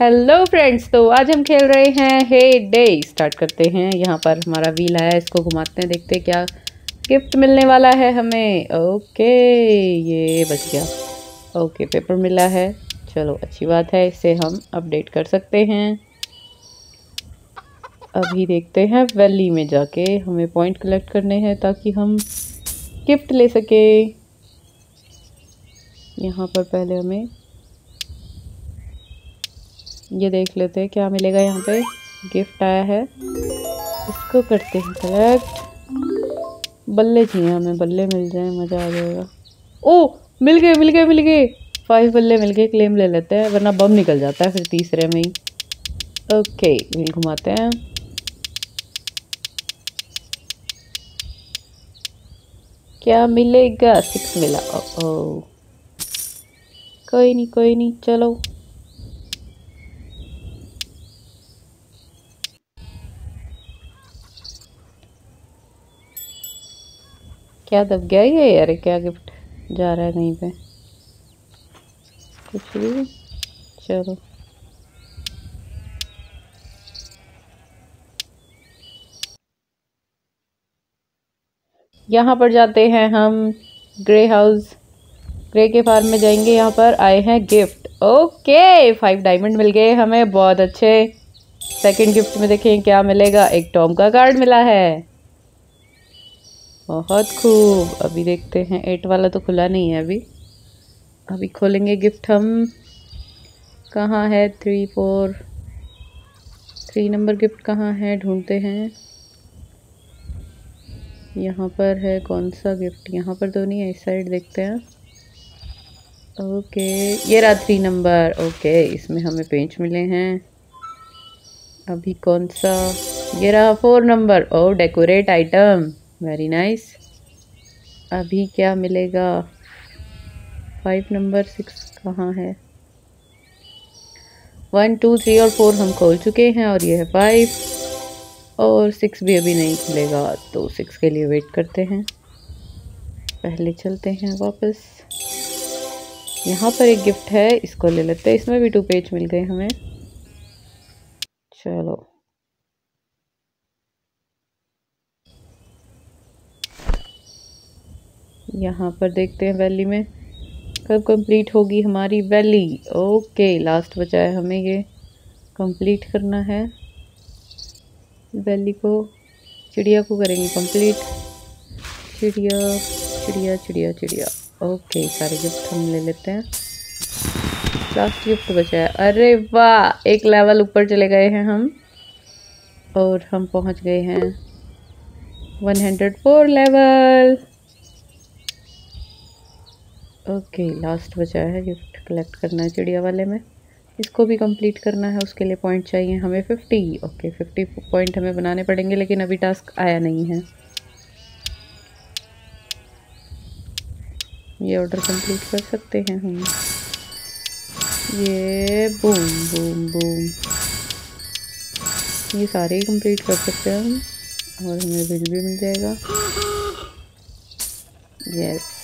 Hello friends तो आज हम खेल रहे हैं हे डे स्टार्ट करते हैं। यहाँ पर हमारा व्हील आया इसको घुमाते हैं। देखते हैं क्या गिफ्ट मिलने वाला है हमें। ओके ये बच गया। ओके पेपर मिला है। चलो, अच्छी बात है। इसे हम अपडेट कर सकते हैं। अभी देखते हैं वैली में जाके हमें पॉइंट कलेक्ट करने हैं ताकि हम गिफ्ट ले सके। यहाँ पर पहले हमें ये देख लेते हैं क्या मिलेगा यहाँ पे। गिफ्ट आया है। इसको करते हैं कलेक्ट बल्ले चाहिए हमें बल्ले मिल जाए मज़ा आ जाएगा। ओ मिल गए मिल गए मिल गए। फाइव बल्ले मिल गए क्लेम ले लेते हैं वरना बम निकल जाता है फिर तीसरे में ही। ओके मिल घुमाते हैं। क्या मिलेगा? सिक्स मिला। ओ, ओ कोई नहीं कोई नहीं चलो। क्या दब गया ये यार? क्या गिफ्ट जा रहा है कहीं पे? कुछ भी? चलो। यहाँ पर जाते हैं हम। ग्रे हाउस ग्रे के फार्म में जाएँगे यहाँ पर। आए हैं गिफ्ट ओके फाइव डायमंड मिल गए हमें। बहुत अच्छे। सेकंड गिफ्ट में देखें क्या मिलेगा। एक टॉम का कार्ड मिला है। बहुत खूब। अभी देखते हैं, एट वाला तो खुला नहीं है अभी। अभी खोलेंगे गिफ्ट हम। कहाँ है three four three number gift कहाँ है? ढूंढते हैं। यहाँ पर है कौन सा गिफ्ट यहाँ पर तो नहीं है, इस साइड देखते हैं। ओके ये रहा थ्री नंबर ओके इसमें हमें पेंच मिले हैं। अभी कौन सा? ये रहा four number oh decorate item very nice अभी क्या मिलेगा? फाइव नंबर सिक्स कहाँ है? वन टू थ्री और फोर हम खोल चुके हैं और ये है फाइव और सिक्स भी अभी नहीं खुलेगा तो सिक्स के लिए वेट करते हैं। पहले चलते हैं वापस। यहाँ पर एक गिफ्ट है, इसको ले लेते हैं। इसमें भी टू पेज मिल गए हमें। चलो। यहाँ पर देखते हैं वैली में। कब कंप्लीट होगी हमारी वैली? ओके लास्ट बचा है हमें ये। कंप्लीट करना है। वैली को चिड़िया को करेंगे कंप्लीट चिड़िया चिड़िया चिड़िया चिड़िया। ओके सारे गिफ्ट हम ले लेते हैं। लास्ट गिफ्ट बचा है। अरे वाह, एक लेवल ऊपर चले गए हैं हम। और हम पहुँच गए हैं। One hundred four level okay last बचा है गिफ्ट कलेक्ट करना है चिड़िया वाले में। इसको भी कंप्लीट करना है, उसके लिए पॉइंट चाहिए हमें फिफ्टी ओके फिफ्टी पॉइंट हमें बनाने पड़ेंगे, लेकिन अभी टास्क आया नहीं है। ये ऑर्डर कंप्लीट कर सकते हैं हम। ये बूम बूम बूम ये सारे ही कंप्लीट कर सकते हैं हम, और हमें बिल भी मिल जाएगा। यस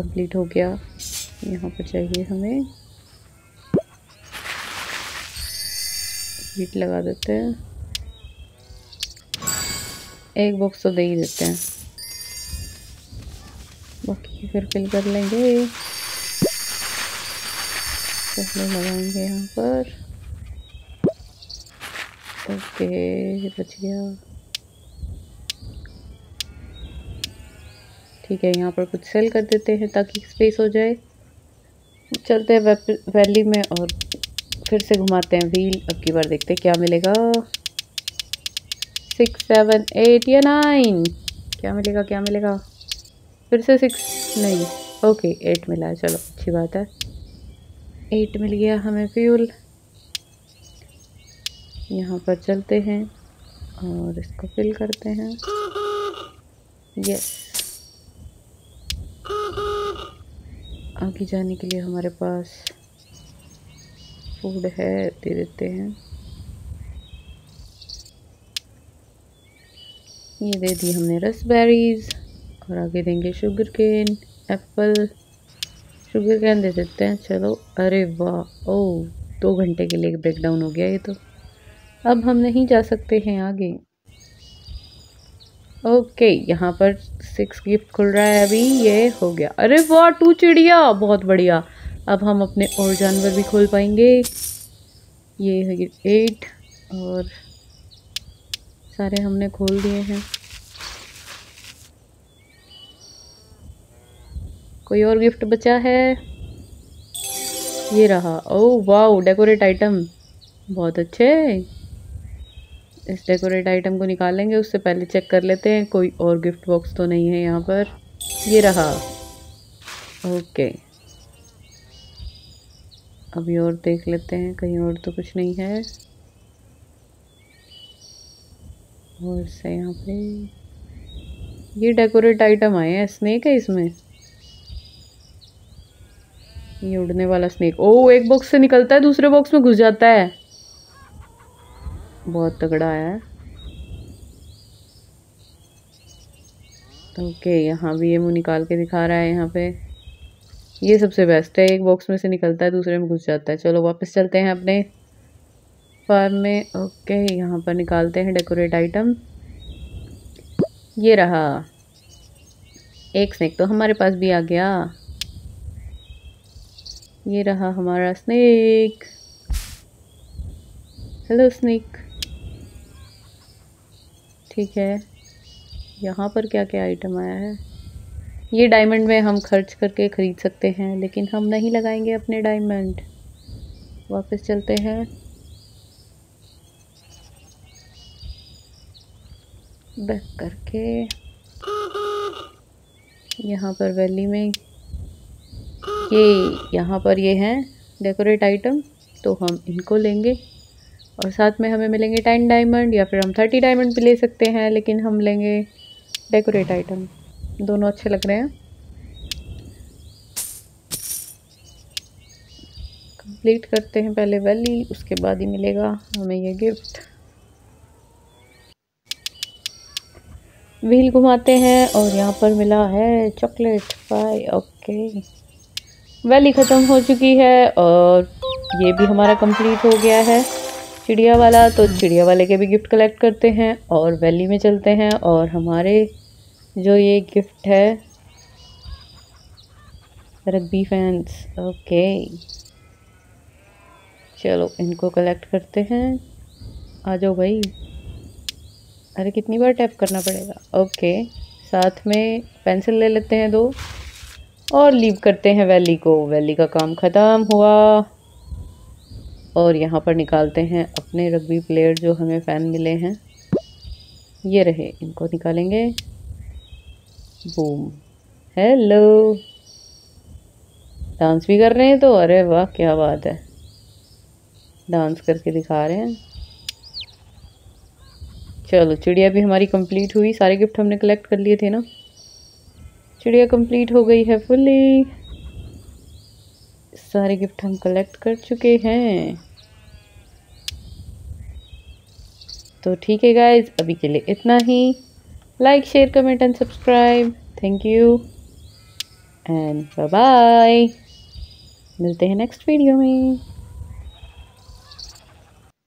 कंप्लीट हो गया। यहाँ पर चाहिए हमें। हीट लगा देते हैं। एक बॉक्स तो दे ही देते हैं। बाकी फिर फिल कर लेंगे। पहले लगाएँगे यहाँ पर। ओके बच गया। ठीक है, यहाँ पर कुछ सेल कर देते हैं ताकि स्पेस हो जाए। चलते हैं वैली में और फिर से घुमाते हैं व्हील अब की बार देखते हैं क्या मिलेगा। सिक्स सेवन एट या नाइन क्या मिलेगा क्या मिलेगा। फिर से सिक्स नहीं। ओके एट मिला है। चलो, अच्छी बात है। एट मिल गया हमें फ्यूल यहाँ पर चलते हैं और इसको फिल करते हैं। यस आगे जाने के लिए हमारे पास फ़ूड है, दे देते हैं। ये दे दी हमने रसबेरीज और आगे देंगे sugar cane apple sugar cane दे देते हैं, चलो। अरे वाह, ओ, दो घंटे के लिए ब्रेक डाउन हो गया ये तो। अब हम नहीं जा सकते हैं आगे। ओके, यहाँ पर सिक्स गिफ्ट खुल रहा है अभी, ये हो गया। अरे वाह टू चिड़िया! बहुत बढ़िया। अब हम अपने और जानवर भी खोल पाएँगे। ये है एट और सारे हमने खोल दिए हैं। कोई और गिफ्ट बचा है? ये रहा। ओह वाओ डेकोरेट आइटम बहुत अच्छे। इस डेकोरेट आइटम को निकालेंगे उससे पहले चेक कर लेते हैं। कोई और गिफ्ट बॉक्स तो नहीं है यहाँ पर। ये रहा। ओके। अभी और देख लेते हैं, कहीं और तो कुछ नहीं है। और से यहाँ पे। ये डेकोरेट आइटम आए हैं, स्नेक है इसमें। ये उड़ने वाला स्नेक। ओ, एक बॉक्स से निकलता है, दूसरे बॉक्स में घुस जाता है। बहुत तगड़ा आया है। ओके यहाँ भी ये मुँह निकाल के दिखा रहा है यहाँ पे। ये सबसे बेस्ट है, एक बॉक्स में से निकलता है, दूसरे में घुस जाता है। चलो वापस चलते हैं अपने फार्म में। ओके यहाँ पर निकालते हैं डेकोरेट आइटम ये रहा। एक स्नैक तो हमारे पास भी आ गया। ये रहा हमारा स्नैक हेलो स्नेक ठीक है। यहाँ पर क्या क्या आइटम आया है? ये डायमंड में हम खर्च करके ख़रीद सकते हैं, लेकिन हम नहीं लगाएँगे अपने डायमंड वापस चलते हैं। बैक करके। यहाँ पर वैली में। ये यहाँ पर ये हैं। डेकोरेट आइटम तो हम इनको लेंगे। और साथ में हमें मिलेंगे टेन डायमंड या फिर हम थर्टी डायमंड भी ले सकते हैं, लेकिन हम लेंगे डेकोरेट आइटम दोनों अच्छे लग रहे हैं। कंप्लीट करते हैं पहले वैली, उसके बाद ही मिलेगा हमें ये गिफ्ट व्हील घुमाते हैं और यहाँ पर मिला है चॉकलेट पाई ओके वैली ख़त्म हो चुकी है और ये भी हमारा कंप्लीट हो गया है। चिड़िया वाला तो चिड़िया वाले के भी गिफ्ट कलेक्ट करते हैं और वैली में चलते हैं और हमारे जो ये गिफ्ट है रग्बी फैंस ओके चलो, इनको कलेक्ट करते हैं। आ जाओ भाई। अरे, कितनी बार टैप करना पड़ेगा? ओके साथ में पेंसिल ले लेते हैं दो और लीव करते हैं वैली को। वैली का काम ख़त्म हुआ। और यहाँ पर निकालते हैं अपने रग्बी प्लेयर जो हमें फ़ैन मिले हैं। ये रहे, इनको निकालेंगे। बूम हेलो डांस भी कर रहे हैं तो अरे वाह, क्या बात है। डांस करके दिखा रहे हैं। चलो, चिड़िया भी हमारी कंप्लीट हुई। सारे गिफ्ट हमने कलेक्ट कर लिए थे ना। चिड़िया कंप्लीट हो गई है फुली सारे गिफ्ट हम कलेक्ट कर चुके हैं। तो ठीक है गाइज़ अभी के लिए इतना ही। Like share comment and subscribe thank you and bye bye मिलते हैं नेक्स्ट वीडियो में।